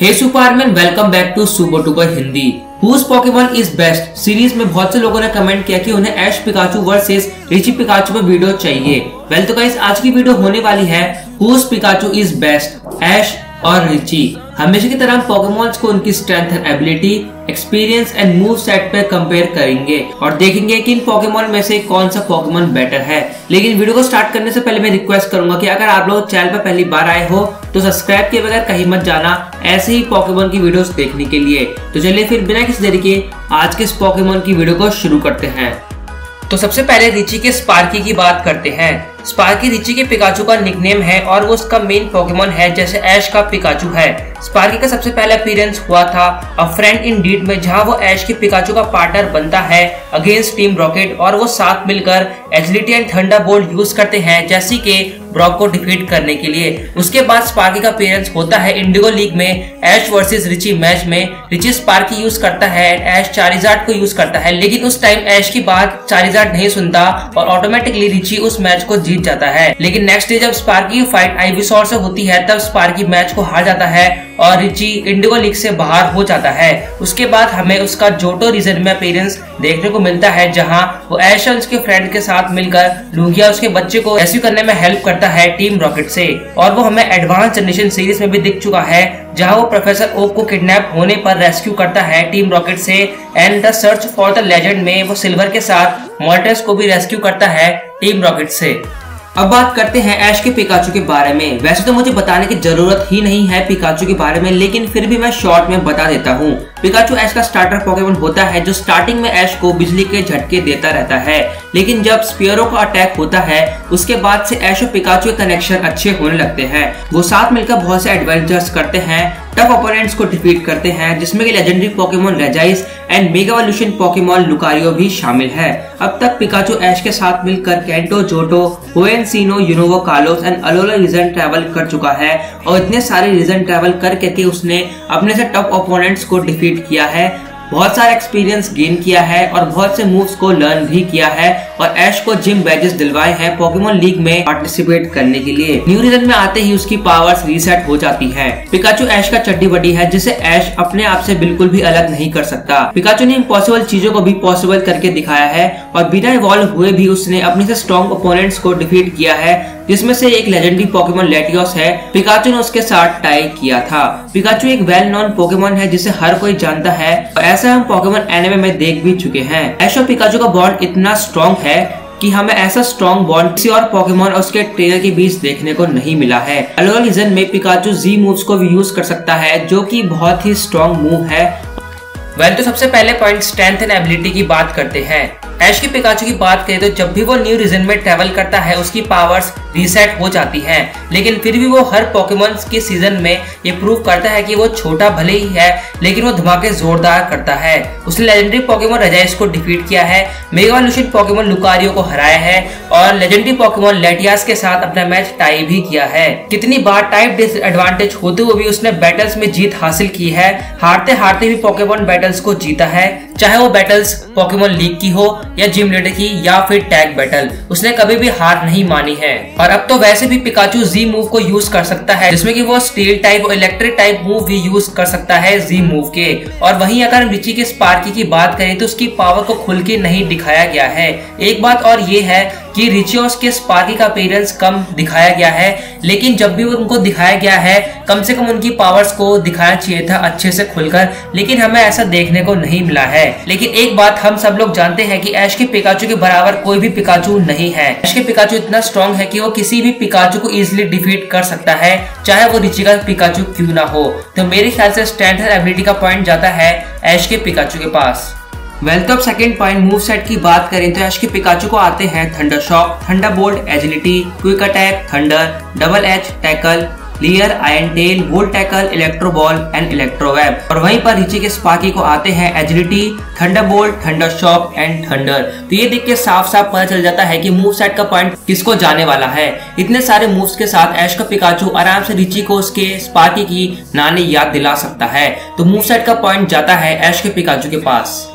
Hey superman welcome back to super tooper Hindi who's Pokemon is best series में बहुत से लोगों ने कमेंट किया कि उन्हें Ash Pikachu versus Richie Pikachu में वीडियो चाहिए। वेल तो गाइस आज की वीडियो होने वाली है who's Pikachu is best Ash और रिची। हमेशा की तरह पोकेमोन्स को उनकी strength ability experience and move set पे कंपेयर करेंगे और देखेंगे कि इन पोकेमोन में से कौन सा पोकेमोन बेटर है। लेकिन वीडियो को स्टार्ट करने से पहले मैं रिक्वेस्ट करूँगा कि अगर आप लोग चैनल पर पहली बार आए हो तो सब्सक्राइब किए बगैर कहीं मत जाना ऐसे ही पोकेमोन की वीडियोस देखने के लिए। तो चलिए फिर बिना किसी देरी के आज के इस पोकेमोन की वीडियो को शुरू करते हैं। तो सबसे पहले रिची के स्पार्की की बात करते हैं। स्पार्की रिची के पिकाचू का निकनेम है और वो उसका मेन पोकेमोन है, जैसे ऐश का पिकाचू है। स्पार्की का सबसे पहला अपीयरेंस हुआ था अ फ्रेंड इन डीड में, जहाँ वो ऐश के पिकाचू का पार्टनर बनता है अगेंस्ट टीम रॉकेट और वो साथ मिलकर agility and thunderbolt use करते हैं, जैसे कि ब्रॉक को डिफीट करने के लिए। उसके बाद स्पार्की का अपीयरेंस होता है इंडिगो लीग में ऐश वर्सेस रिची मैच में। रिची स्पार्की यूज़ करता है एंड ऐश चारिजार्ड को यूज़ करता है, लेकिन उस टाइम ऐश की बात चारिजार्ड नहीं सुनता और ऑटोमेटिकली रिची उस मैच को जीत जाता है। लेकिन नेक्स्ट डे जब स्पार्की फाइट आईविसॉर से होती है, तब स्पार्की मैच को हार जाता है और रिची इंडिगो लीग से बाहर हो जाता है। उसके बाद हमें उसका जोटो रीजन में अपीयरेंस देखने को मिलता है, जहाँ वो एशंस के फ्रेंड के साथ मिलकर लूंगिया उसके बच्चे को रेस्क्यू करने में हेल्प करता है टीम रॉकेट से। और वो हमें एडवांस जनरेशन सीरीज़ में भी दिख चुका है, जहाँ वो प्रोफेसर ओक को किडनैप होने पर रेस्क्यू करता है टीम रॉकेट से। And the search for the legend में वो सिल्वर के साथ मॉल्टेस को भी रेस्क्यू करता है टीम रॉकेट से। अब बात करते हैं ऐश के पिकाचू के बारे में। वैसे तो मुझे बताने की ज़रूरत ही नहीं है पिकाचू के बारे में, लेकिन फिर भी मैं शॉर्ट में बता देता हूँ। पिकाचू ऐश का स्टार्टर पोकेमोन होता है, जो स्टार्टिंग में ऐश को बिजली के झटके देता रहता है। लेकिन जब स्पियरो का अटैक होता है, उसके बाद से ऐश और पिकाचू के कनेक्शन अच्छे होने लगते हैं। वो साथ मिलकर बहुत से एडवेंचर्स करते हैं टफ ओपोनेंट्स को डिफीट करते हैं, जिसमें कि legendary Pokemon Regice and mega evolution Pokemon Lucario भी शामिल है। अब तक पिकाचो एश के साथ मिलकर Kanto Johto Hoenn Unova Kalos and Alola region travel कर चुका है और इतने सारे रीजन ट्रैवल कर करके उसने अपने से टफ ओपोनेंट्स को डिफीट किया है। बहुत सारा एक्सपीरियंस गेन किया है और बहुत से मूव्स को लर्न भी किया है और ऐश को जिम बैजेस दिलवाए हैं पोकेमोन लीग में पार्टिसिपेट करने के लिए। न्यू रीजन में आते ही उसकी पावर्स रीसेट हो जाती है। पिकाचू ऐश का चड्डी बड्डी है, जिसे ऐश अपने आप से बिल्कुल भी अलग नहीं कर सकता। पिकाचू ने इम्पॉसिबल चीज़ों को भी पॉसिबल करके दिखाया है और बिना इवॉल्व हुए भी उसने अपने से स्ट्रॉन्ग ओपोनेंट्स को डिफीट किया है जिसमें से एक लेजेंडरी पोकेमोन लेटियोस है। पिकाचू ने उसके साथ टाई किया था। पिकाचू एक वेल नोन पोकेमोन है, जिसे हर कोई जानता है। और ऐसा हम पोकेमोन एनिमे में देख भी चुके हैं। ऐश पिकाचू का बॉन्ड इतना स्ट्रॉन्ग है कि हमें ऐसा स्ट्रॉन्ग बॉन्ड किसी और पोकेमोन और उसके ट्रेनर के बीच देखने को नहीं मिला है। अलग रीजन में पिकाचू जी मूव्स को भी यूज़ कर सकता है, जो कि बहुत ही स्ट्रॉन्ग मूव है। वेल तो सबसे पहले पॉइंट स्ट्रेंथ एंड एबिलिटी की बात करते हैं। ऐश की पिकाचू की बात करें तो जब भी वो न्यू रीजन में ट्रेवल करता है, उसकी पावर्स रीसेट हो जाती हैं। लेकिन फिर भी वो हर पोकेमोन के सीज़न में ये प्रूव करता है कि वो छोटा भले ही है, लेकिन वो धमाके जोरदार करता है। उसने लेजेंडरी पोकेमोन रजाइस को डिफीट किया है मेगावल्यूशन पोकेमोन लुकारियो को हराया है, और लेजेंडरी पोकेमोन लेटियास के साथ अपना मैच टाई भी किया है। कितनी बार टाइप डिसएडवांटेज होते हुए भी उसने बैटल्स में जीत हासिल की है हारते हारते भी पोकेमोन बैटल्स को जीता है। चाहे वो बैटल्स पॉकीमोन लीग की हो या जिम लीडर की या फिर टैग बैटल उसने कभी भी हार नहीं मानी है। और अब तो वैसे भी पिकाचू जी मूव को यूज़ कर सकता है, जिसमें कि वो स्टील टाइप और इलेक्ट्रिक टाइप मूव भी यूज़ कर सकता है जी मूव के। और वहीं अगर रिची के स्पार्की की बात करें तो उसकी पावर को खुल के नहीं दिखाया गया है। एक बात और ये है कि रिचियोस के स्पार्की का अपीयरेंस कम दिखाया गया है, लेकिन जब भी उनको दिखाया गया है, कम से कम उनकी पावर्स को दिखाना चाहिए था अच्छे से खुलकर, लेकिन हमें ऐसा देखने को नहीं मिला है। लेकिन एक बात हम सब लोग जानते हैं कि ऐश के पिकाचू के बराबर कोई भी पिकाचू नहीं है। ऐश के पिकाचू इतना स्ट्रॉन्ग है कि वो किसी भी पिकाचू को इजिली डिफीट कर सकता है, चाहे वो रिची का पिकाचू क्यों ना हो। तो मेरे ख्याल से स्ट्रेंथ एबिलिटी का पॉइंट जाता है ऐश के पिकाचू के पास। वेल तो अब सेकेंड पॉइंट मूव सेट की बात करें तो ऐश के पिकाचू को आते हैं thunder shock thunderbolt agility quick attack thunder double H tackle leer iron tail volt tackle electro ball and electro web और वहीं पर रिची के स्पार्की को आते हैं agility thunderbolt thunder shock and thunder तो ये देख के साफ़ साफ़ पता चल जाता है कि मूव सेट का पॉइंट किसको जाने वाला है। इतने सारे मूव्स के साथ ऐश का पिकाचू आराम से रिची को उसके स्पाकी की नानी याद दिला सकता है। तो मूव सेट का पॉइंट जाता है ऐश के पिकाचू के पास।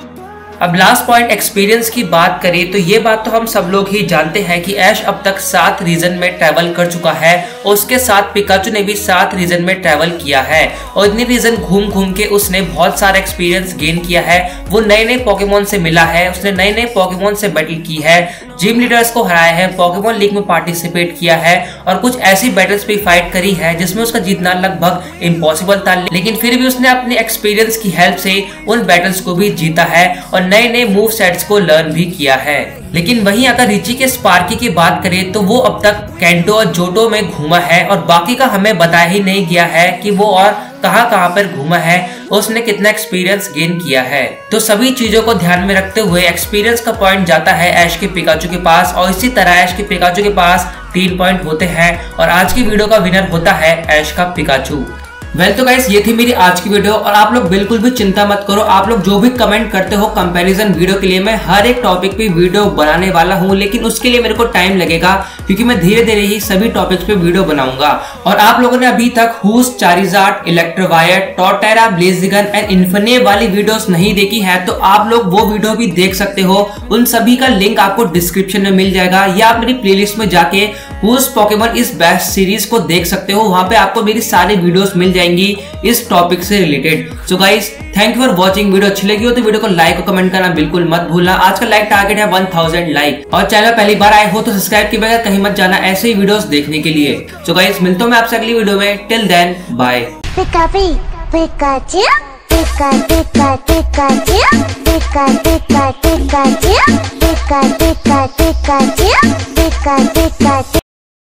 अब लास्ट पॉइंट एक्सपीरियंस की बात करें तो ये बात तो हम सब लोग ही जानते हैं कि ऐश अब तक सात रीजन में ट्रैवल कर चुका है और उसके साथ पिकाचू ने भी सात रीजन में ट्रैवल किया है। और इतने रीजन घूम घूम के उसने बहुत सारा एक्सपीरियंस गेन किया है। वो नए नए पॉकेमोन से मिला है, उसने नए नए पॉकेमोन से बैटल की है। जिम लीडर्स को हराया है पॉकेमोन लीग में पार्टिसिपेट किया है और कुछ ऐसी बैटल्स भी फाइट करी है जिसमें उसका जीतना लगभग इम्पॉसिबल था। लेकिन फिर भी उसने अपने एक्सपीरियंस की हेल्प से उन बैटल्स को भी जीता है और नए नए मूव सेट्स को लर्न भी किया है। लेकिन वहीं अगर रिची के स्पार्की की बात करें तो वो अब तक कैंटो और जोटो में घूमा है और बाकी का हमें बताया ही नहीं गया है कि वो और कहाँ कहाँ पर घूमा है। उसने कितना एक्सपीरियंस गेन किया है। तो सभी चीज़ों को ध्यान में रखते हुए एक्सपीरियंस का पॉइंट जाता है ऐश के पिकाचू के पास और इसी तरह ऐश के पिकाचू के पास तीन पॉइंट होते हैं और आज की वीडियो का विनर होता है ऐश का पिकाचू वेल तो गाइस ये थी मेरी आज की वीडियो और आप लोग बिल्कुल भी चिंता मत करो। आप लोग जो भी कमेंट करते हो कंपैरिजन वीडियो के लिए मैं हर एक टॉपिक पे वीडियो बनाने वाला हूँ, लेकिन उसके लिए मेरे को टाइम लगेगा, क्योंकि मैं धीरे धीरे ही सभी टॉपिक्स पे वीडियो बनाऊँगा। और आप लोगों ने अभी तक हुस चारिजार्ड इलेक्ट्रोवायर टॉटेरा ब्लेजिगन एंड इन्फने वाली वीडियो नहीं देखी है तो आप लोग वो वीडियो भी देख सकते हो। उन सभी का लिंक आपको डिस्क्रिप्शन में मिल जाएगा, या आप मेरी प्ले में जाके हुस पॉकेमन इस बेस्ट सीरीज़ को देख सकते हो वहाँ पे आपको मेरी सारी वीडियोस मिल जाएँगी इस टॉपिक से related so guys thank you for watching video अच्छी लगी हो तो वीडियो को लाइक और कमेंट करना बिल्कुल मत भूलना आज का लाइक टारगेट है 1000 लाइक और चैनल पहली बार आए हो तो सब्सक्राइब के बगैर कहीं मत जाना ऐसे ही वीडियोस देखने के लिए सो गाइस मिलता हूँ मैं आपसे अगली वीडियो में till then bye Pikachu, Pika, Pika, Pikachu, Pika, Pika, Pikachu, Pika, Pika, Pikachu, Pika, Pika, Pikachu.